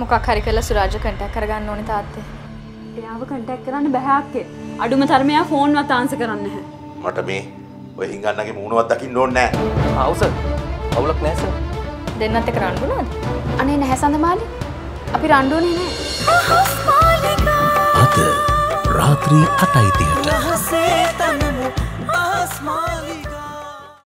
මොකක් හරි කළ සුරාජ කටක් කරගන්න ඕනි තාත්තේ. එයාව කටක් කරන්න බැහැක්කේ අඩුම තරමයා ෆෝන් වතාන්ස කරන්න හැ මට මේ ඔය හිඟන්නගේ මූුණුවත් දකින්න ඕන්නෑ අවස අවුලක් නෑස දෙන්නත් එක රන්ගුණාද අනේ නැහැ සඳමාලි. අපි රණ්ඩුවනේ නෑ. අද රාත්‍රී අටයිතියට හසේ තනමු ආස්මාලි